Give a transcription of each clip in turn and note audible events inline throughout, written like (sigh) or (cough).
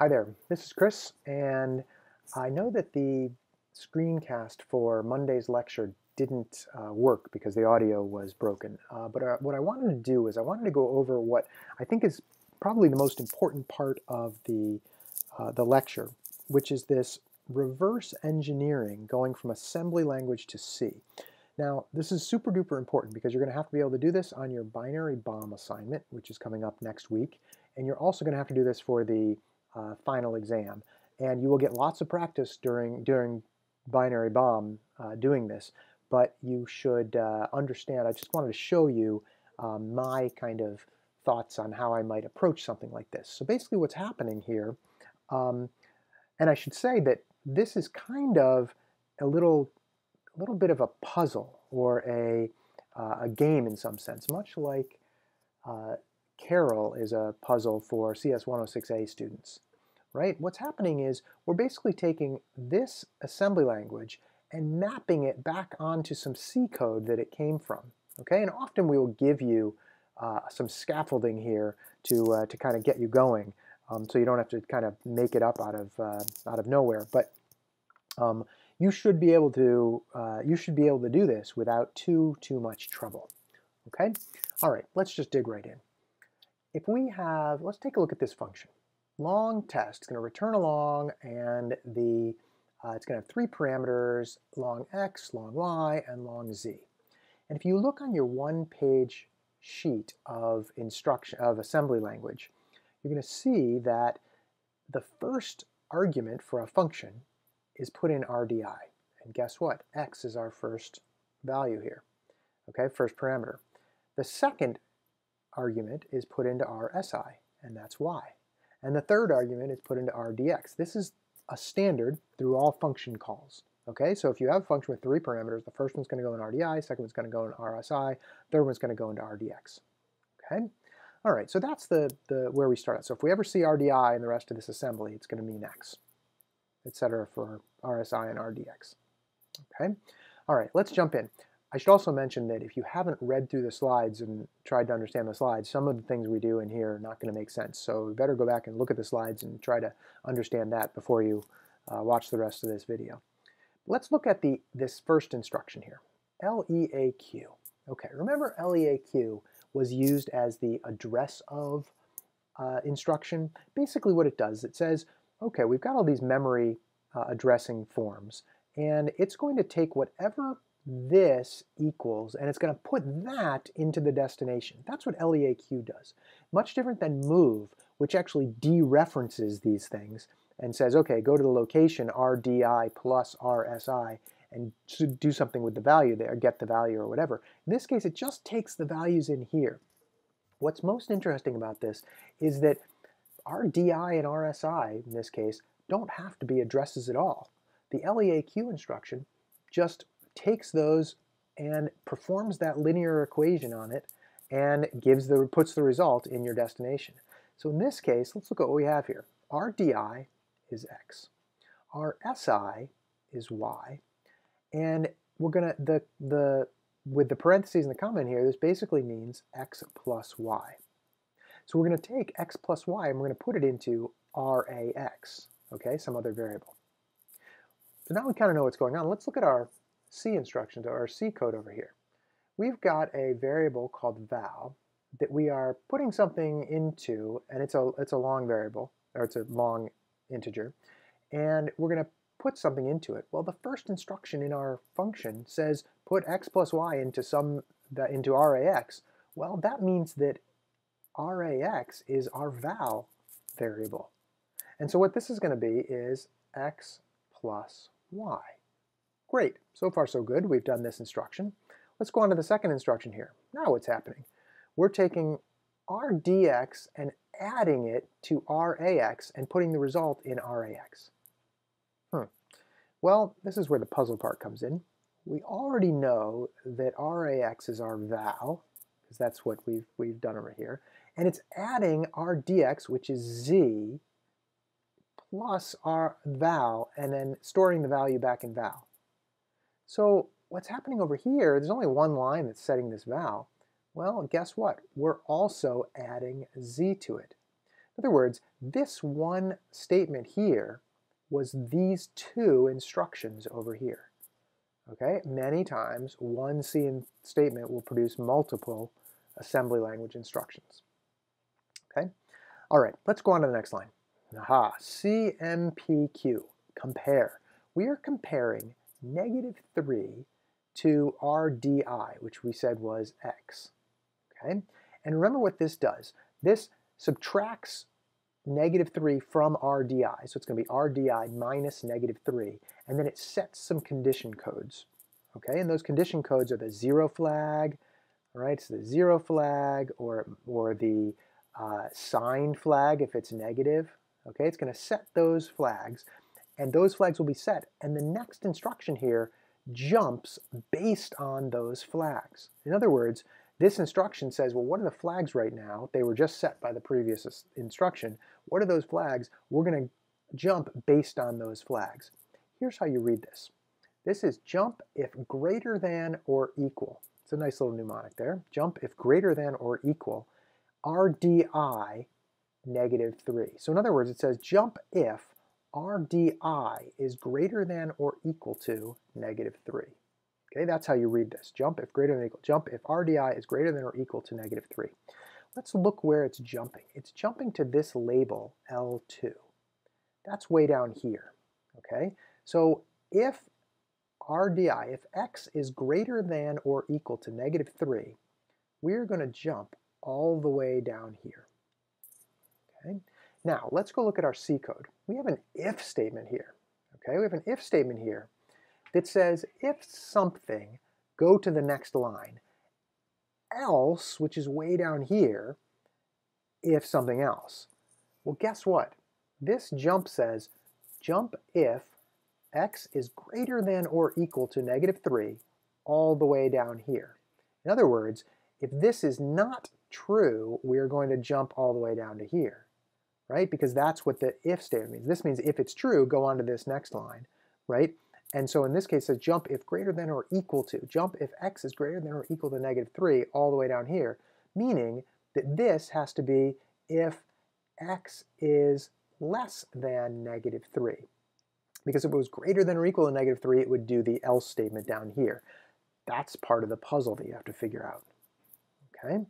Hi there, this is Chris, and I know that the screencast for Monday's lecture didn't uh, work because the audio was broken. Uh, but uh, what I wanted to do is I wanted to go over what I think is probably the most important part of the, uh, the lecture, which is this reverse engineering going from assembly language to C. Now, this is super duper important because you're going to have to be able to do this on your binary bomb assignment, which is coming up next week. And you're also going to have to do this for the uh, final exam. And you will get lots of practice during, during binary bomb uh, doing this. But you should uh, understand, I just wanted to show you um, my kind of thoughts on how I might approach something like this. So basically what's happening here, um, and I should say that this is kind of a little a little bit of a puzzle or a, uh, a game in some sense, much like uh, Karel is a puzzle for CS106A students, right? What's happening is we're basically taking this assembly language and mapping it back onto some C code that it came from, okay? And often we will give you uh, some scaffolding here to, uh, to kind of get you going um, so you don't have to kind of make it up out of, uh, out of nowhere. But um, you should be able to uh, you should be able to do this without too too much trouble. Okay. All right. Let's just dig right in. If we have, let's take a look at this function. Long test. It's going to return a long, and the uh, it's going to have three parameters: long x, long y, and long z. And if you look on your one-page sheet of instruction of assembly language, you're going to see that the first argument for a function is put in RDI. And guess what? X is our first value here, okay, first parameter. The second argument is put into RSI, and that's Y. And the third argument is put into RDX. This is a standard through all function calls. Okay, so if you have a function with three parameters, the first one's going to go in RDI, second one's going to go in RSI, third one's going to go into RDX. Okay, all right, so that's the, the where we start. So if we ever see RDI in the rest of this assembly, it's going to mean X etc. for RSI and RDX. Okay, all right, let's jump in. I should also mention that if you haven't read through the slides and tried to understand the slides, some of the things we do in here are not going to make sense. So we better go back and look at the slides and try to understand that before you uh, watch the rest of this video. Let's look at the this first instruction here, LEAQ. Okay, remember LEAQ was used as the address of uh, instruction. Basically what it does, it says okay, we've got all these memory uh, addressing forms, and it's going to take whatever this equals, and it's going to put that into the destination. That's what LEAQ does. Much different than move, which actually dereferences these things and says, okay, go to the location RDI plus RSI and do something with the value there, get the value or whatever. In this case, it just takes the values in here. What's most interesting about this is that RDI and RSI, in this case, don't have to be addresses at all. The LEAQ instruction just takes those and performs that linear equation on it and gives the puts the result in your destination. So in this case, let's look at what we have here. rdi is x. Our si is y. And we're gonna the the with the parentheses and the comment here, this basically means x plus y. So we're going to take x plus y and we're going to put it into rax, okay, some other variable. So now we kind of know what's going on. Let's look at our C instructions or C code over here. We've got a variable called val that we are putting something into, and it's a, it's a long variable, or it's a long integer, and we're going to put something into it. Well, the first instruction in our function says put x plus y into some into rax. Well, that means that RAX is our val variable. And so what this is going to be is x plus y. Great, so far so good. We've done this instruction. Let's go on to the second instruction here. Now what's happening? We're taking rdx and adding it to rax and putting the result in rax. Hmm. Well, this is where the puzzle part comes in. We already know that rax is our val, because that's what we've, we've done over here and it's adding rdx, which is z, plus our val, and then storing the value back in val. So what's happening over here, there's only one line that's setting this val. Well, guess what? We're also adding z to it. In other words, this one statement here was these two instructions over here. Okay, many times one C statement will produce multiple assembly language instructions. Okay, all right, let's go on to the next line. Aha, CMPQ, compare. We are comparing negative 3 to RDI, which we said was X. Okay, and remember what this does. This subtracts negative 3 from RDI, so it's going to be RDI minus negative 3, and then it sets some condition codes. Okay, and those condition codes are the zero flag, right? So the zero flag or, or the uh, sign flag if it's negative. Okay, it's going to set those flags, and those flags will be set. And the next instruction here jumps based on those flags. In other words, this instruction says, well, what are the flags right now? They were just set by the previous instruction. What are those flags? We're going to jump based on those flags. Here's how you read this. This is jump if greater than or equal. It's a nice little mnemonic there. Jump if greater than or equal RDI negative 3. So in other words, it says jump if RDI is greater than or equal to negative 3. Okay, that's how you read this. Jump if greater than or equal. Jump if RDI is greater than or equal to negative 3. Let's look where it's jumping. It's jumping to this label, L2. That's way down here. Okay, so if RDI, if x is greater than or equal to negative 3, we're going to jump all the way down here. Okay, now let's go look at our C code. We have an if statement here. Okay, we have an if statement here that says if something, go to the next line. Else, which is way down here, if something else. Well, guess what? This jump says jump if x is greater than or equal to negative 3 all the way down here. In other words, if this is not true, we're going to jump all the way down to here, right? Because that's what the if statement means. This means if it's true, go on to this next line, right? And so in this case, it says jump if greater than or equal to. Jump if x is greater than or equal to negative 3 all the way down here, meaning that this has to be if x is less than negative 3. Because if it was greater than or equal to negative 3, it would do the else statement down here. That's part of the puzzle that you have to figure out. Okay?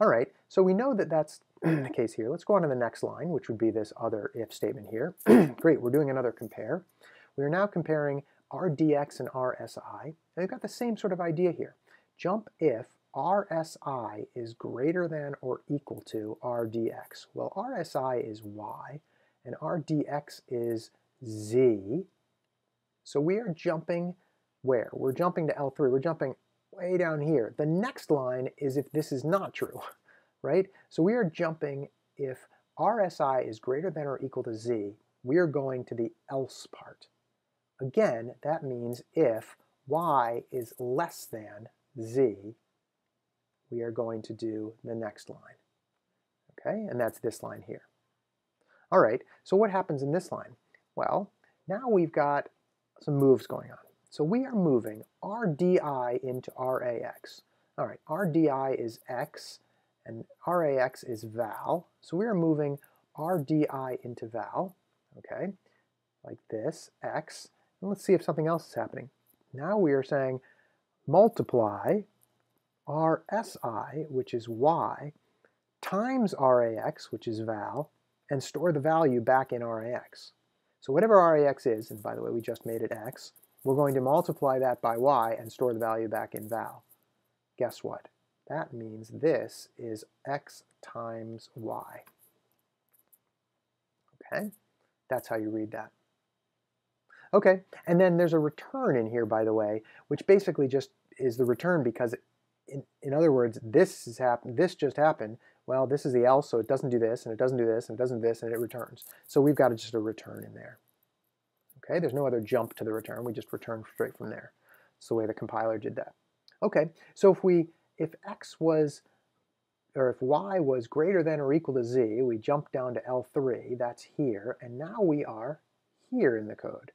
All right, so we know that that's (clears throat) the case here. Let's go on to the next line, which would be this other if statement here. (clears throat) Great, we're doing another compare. We are now comparing RDX and RSI. And we've got the same sort of idea here. Jump if RSI is greater than or equal to RDX. Well, RSI is Y and RDX is Z. So we are jumping where? We're jumping to L3. We're jumping way down here. The next line is if this is not true, (laughs) right? So we are jumping if RSI is greater than or equal to Z, we are going to the else part. Again, that means if y is less than z, we are going to do the next line. Okay, and that's this line here. All right, so what happens in this line? Well, now we've got some moves going on. So we are moving RDI into RAX. All right, RDI is X and RAX is val. So we are moving RDI into val, okay, like this, X. And let's see if something else is happening. Now we are saying multiply RSI, which is Y, times RAX, which is val, and store the value back in RAX. So whatever RAX is, and by the way, we just made it X, we're going to multiply that by Y and store the value back in val. Guess what? That means this is X times Y. Okay? That's how you read that. Okay, and then there's a return in here, by the way, which basically just is the return because, in, in other words, this has happened. This just happened. Well, this is the else, so it doesn't do this, and it doesn't do this, and it doesn't do this, and it returns. So we've got just a return in there. Okay, there's no other jump to the return. We just return straight from there. It's the way the compiler did that. Okay, so if we if x was or if y was greater than or equal to z, we jump down to L3, that's here, and now we are here in the code.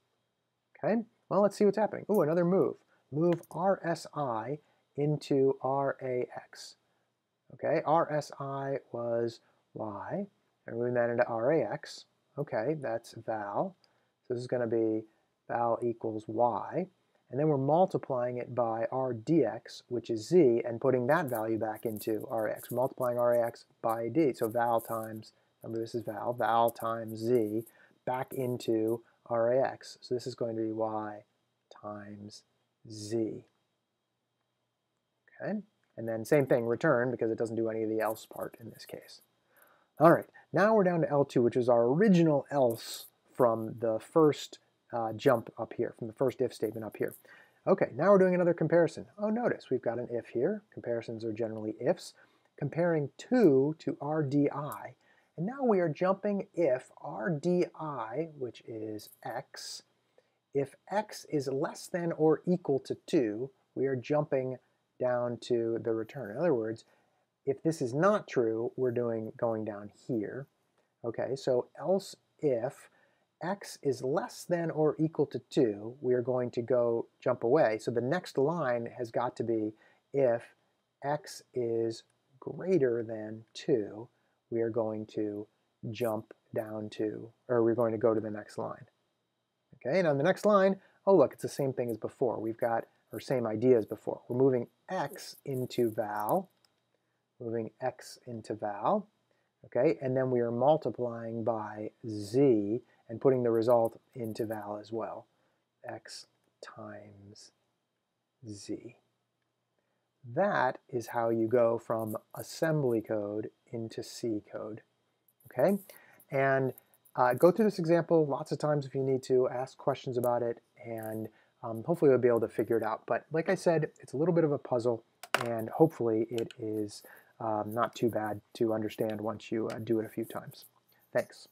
Okay, well, let's see what's happening. Ooh, another move. Move RSI into RAX. Okay, RSI was Y, and moving that into RAX. Okay, that's val. So this is going to be val equals y. And then we're multiplying it by r dx, which is z, and putting that value back into Rax. Multiplying rax by d. So val times, remember this is val, val times z, back into Rax. So this is going to be y times z. Okay, and then same thing, return, because it doesn't do any of the else part in this case. All right, now we're down to L2, which is our original else from the first uh, jump up here, from the first if statement up here. Okay, now we're doing another comparison. Oh, notice we've got an if here. Comparisons are generally ifs. Comparing 2 to RDI. And now we are jumping if RDI, which is x, if x is less than or equal to 2, we are jumping down to the return. In other words, if this is not true, we're doing going down here. Okay, so else if x is less than or equal to 2, we are going to go jump away. So the next line has got to be if x is greater than 2, we are going to jump down to, or we're going to go to the next line. Okay, and on the next line, oh look, it's the same thing as before. We've got, or same idea as before. We're moving x into val, moving x into val, okay, and then we are multiplying by z, and putting the result into val as well. x times z. That is how you go from assembly code into C code. Okay, and uh, go through this example lots of times if you need to, ask questions about it, and um, hopefully you'll be able to figure it out. But like I said, it's a little bit of a puzzle, and hopefully it is um, not too bad to understand once you uh, do it a few times. Thanks.